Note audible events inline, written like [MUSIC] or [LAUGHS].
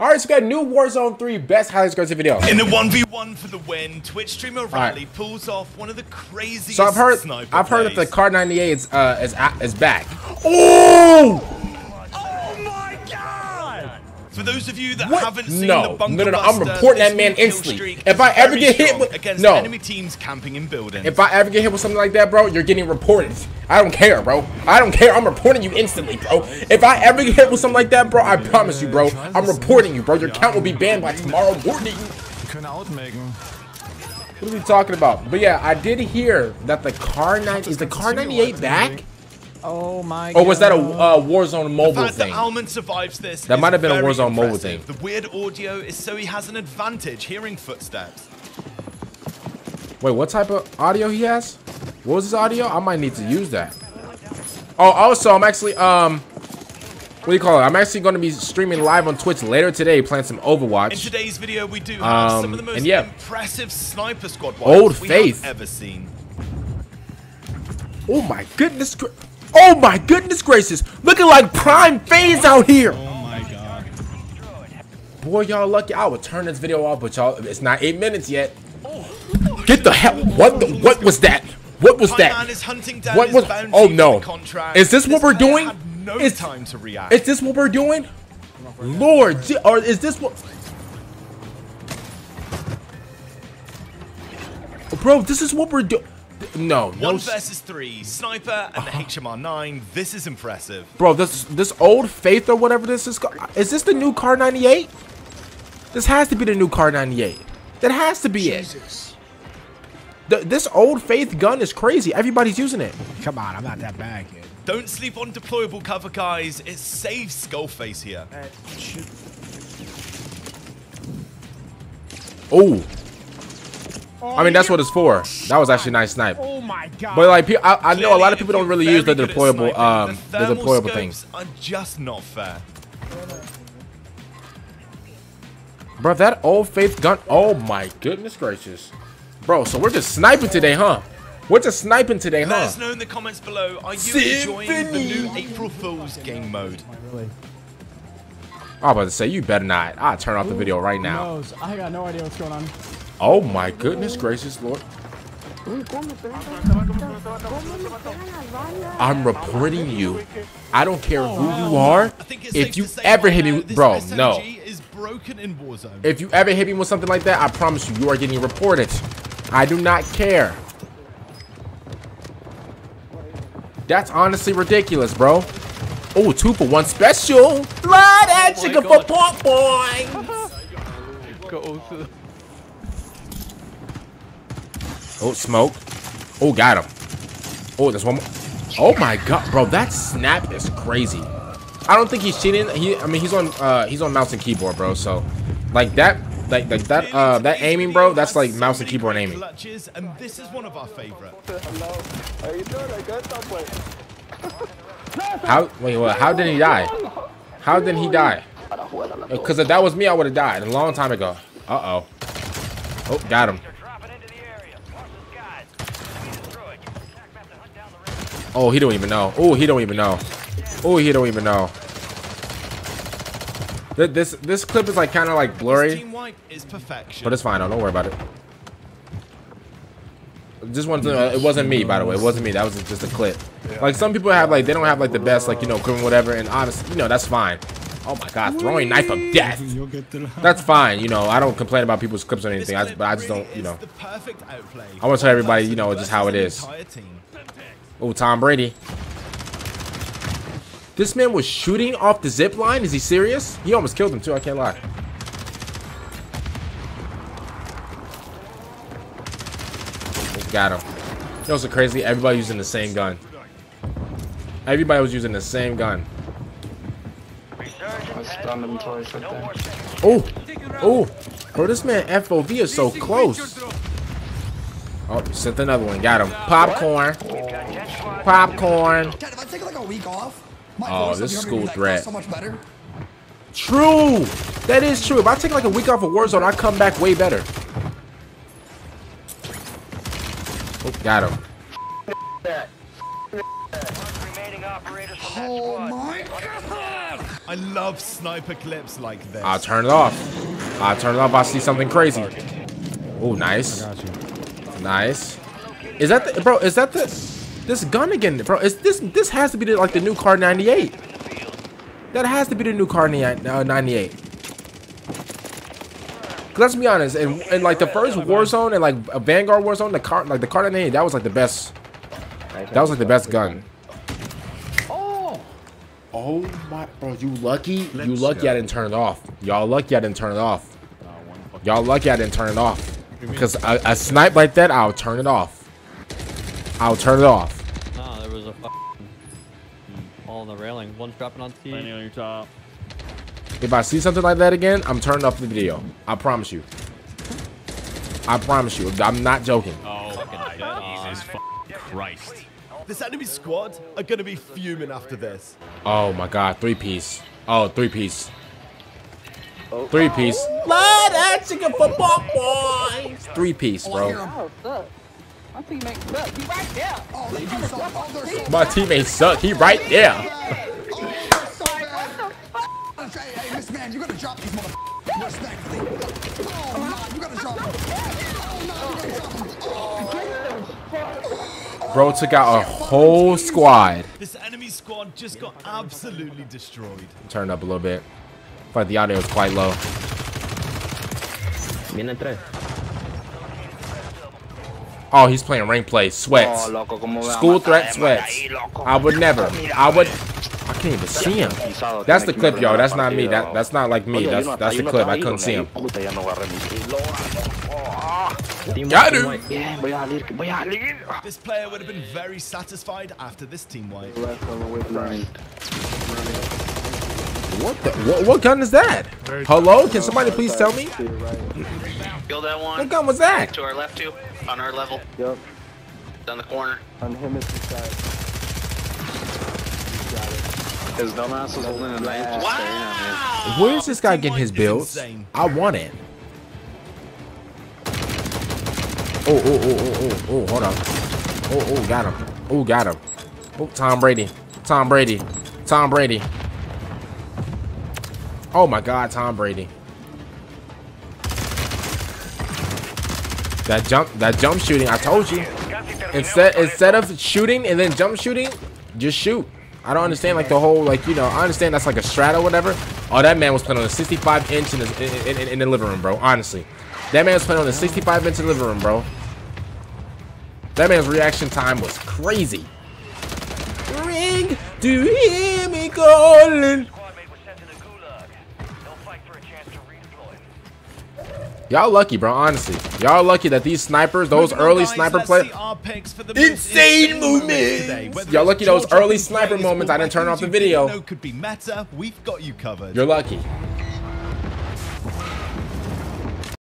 All right, so we got new Warzone 3 best highlights guys video. In the 1v1 for the win, Twitch streamer Riley right. pulls off one of the craziest So I've heard, I've heard that the Card Kar 98 is uh is is back. Oh! For those of you that What? haven't seen No, the bunker no, no, no, I'm reporting that man instantly. If I ever get hit with- against no. enemy teams camping in buildings. If I ever get hit with something like that, bro, you're getting reported. I don't care, bro. I don't care. I'm reporting you instantly, bro. If I ever get hit with something like that, bro, I promise you, bro, I'm reporting you, bro. Your account will be banned by tomorrow morning. What are we talking about? But yeah, I did hear that the car 9 is the Kar 98 back? Oh my Or was that a uh, Warzone the mobile fact thing? that Alman survives this That might have been a very Warzone mobile thing. The weird audio is so he has an advantage hearing footsteps. Wait, what type of audio he has? What was his audio? I might need to use that. Oh, also, I'm actually, um, what do you call it? I'm actually going to be streaming live on Twitch later today, playing some Overwatch. In today's video, we do have Um, some of the most yeah. impressive sniper squad Old we Faith. have ever seen. Oh my goodness, gra- oh my goodness gracious, looking like prime phase out here. Oh my god. Boy, y'all lucky. I would turn this video off, but y'all, it's not eight minutes yet. Get the hell, what the, what was that? What was that? is hunting down What was- oh, no. Is this what we're doing? No Is- time to react. Is this what we're doing? Lord, or is this what? Bro, this is what we're doing. No, no, One s- versus three, sniper and the Uh-huh. HMR9. This is impressive. bro. This this old Faith or whatever this is. ca- Is this the new Kar 98? This has to be the new Kar 98. That has to be it. The, this old Faith gun is crazy. Everybody's using it. Come on, I'm not that bad, kid. Don't sleep on deployable cover, guys. It saves Skullface here. Oh. I mean, that's what it's for. That was actually a nice snipe. Oh my god. But like, I, I know a lot of people don't really use the very good at deployable, sniping, um, the thermal deployable thing. are just not fair. Bro, that old faith gun. Oh my goodness gracious. Bro, so we're just sniping today, huh? We're just sniping today, huh? Let huh? us know in the comments below. Are you enjoying the new April Fool's game mode? I was about to say, you better not. I'll turn off the video right now. knows? I got no idea what's going on. Oh my goodness gracious, Lord. I'm reporting you. I don't care who you um, are. Think it's If you ever hit me, now, with- this bro, no. is broken in Warzone. If you ever hit me with something like that, I promise you, you are getting reported. I do not care. That's honestly ridiculous, bro. Oh, two for one special. Fly oh that chicken for pork boy. [LAUGHS] Oh, smoke. Oh, got him. Oh, there's one more. Oh my god, bro, that snap is crazy. I don't think he's cheating. He, I mean, he's on, uh, he's on mouse and keyboard, bro. So, like that, like, like that, uh, that aiming, bro. That's like mouse and keyboard aiming. Clutches, and this is one of our favorite. [LAUGHS] How? Wait, what? How did he die? How did he die? Because if that was me, I would have died a long time ago. Uh oh. Oh, got him. Oh, he don't even know. Oh, he don't even know. Oh, he don't even know. Th- This this clip is like kind of like blurry, is but it's fine. Though. Don't worry about it. Just wanted to know, it wasn't me, by the way. It wasn't me. That was just a clip. Like some people have like they don't have like the best like you know equipment whatever, and honestly, you know that's fine. Oh my God, throwing knife of death. You'll get the That's fine. You know I don't complain about people's clips or anything, I, but I just don't you know. the perfect outplay. I wanna tell everybody, you know, just how it is. versus is. An entire team. Oh, Tom Brady. This man was shooting off the zip line. Is he serious? He almost killed him too. I can't lie. Got him. You know what's so crazy? Everybody using the same gun. Everybody was using the same gun. Oh, oh, bro, this man FOV is so close. Oh, sent another one. Got him. Popcorn. Popcorn. Dad, if I take like a week off, my Oh, this is school like threat. So much better. True. That is true. If I take like a week off of Warzone, I come back way better. Oh, got him. Oh my god! I love sniper clips like this. I'll turn it off. I'll turn it off. I see something crazy. Oh, nice. Nice. Is that the, bro? Is that the this gun again, bro? Is this this has to be the, like the new Kar 98? That has to be the new car uh, 98. 'Cause Let's be honest, and, and like the first Warzone and like a Vanguard Warzone, the car like the Kar 98, that was like the best. That was like the best gun. Oh! Oh my, bro, you lucky? you lucky I didn't turn it off. Y'all lucky I didn't turn it off. Y'all lucky I didn't turn it off. Because a, a snipe like that, I'll turn it off. I'll turn it off. The railing. One's dropping on T. Landing on your top. If I see something like that again, I'm turning off the video. I promise you. I promise you. I'm not joking. Oh, oh Fucking shit on. Jesus oh. Christ. This enemy squad are going to be fuming after this. Oh my god, three piece. Oh, three piece. Three piece. Love that chicken football boys. Three piece, Oh, I hear bro. 'em. Oh, suck. My teammate suck. He right there. Oh, they do so. Oh, so My teammates suck. He right there. Oh, so bad. Hey, hey, Miss Man, you gotta drop these motherfuckers respectfully. Oh, no, you gotta drop them. Oh, no, you gotta drop them. Bro took out a whole squad. This enemy squad just got absolutely destroyed. Turn up a little bit. But the audio is quite low. Vienen tres. Oh, he's playing rank play. Sweats. Oh, loco, ¿cómo me va a School threat sweats. ahí. I would never. I would. I can't even see him. That's the clip, irme yo. a la That's not me. partida. That that's not like me. That's that's the clip. I couldn't see him. Puta, ya no agarré mi kilo. Ah. Team Got him. wipe. Bien, voy a salir, que voy a salir. This player would have been very satisfied after this team wipe. What the? What, what gun is that? Hello? Can somebody please tell me? Kill that one. What gun was that? To our left, too. On our level. Yep. Down the corner. On his dumbass was holding a knife. Wow! Where is this guy Team getting his is builds? I want it. Oh, oh, oh, oh, oh, oh, hold on. Oh, oh, got him. Oh, got him. Oh, Tom Brady. Tom Brady. Tom Brady. Oh my God, Tom Brady. That jump, that jump shooting. I told you. Instead, instead of shooting and then jump shooting, just shoot. I don't understand like the whole like you know. I understand that's like a strat or whatever. Oh, that man was playing on a 65 inch in, his, in, in, in the living room, bro. Honestly, that man was playing on a 65 inch in the living room, bro. That man's reaction time was crazy. Ring, do you hear me calling? Y'all lucky, bro. Honestly, y'all lucky that these snipers, those Moving early guys, sniper play. see our picks for the most Insane moments today. movements. Y'all lucky those early sniper moments I didn't turn off the video. could be meta. We've got you covered. You're lucky.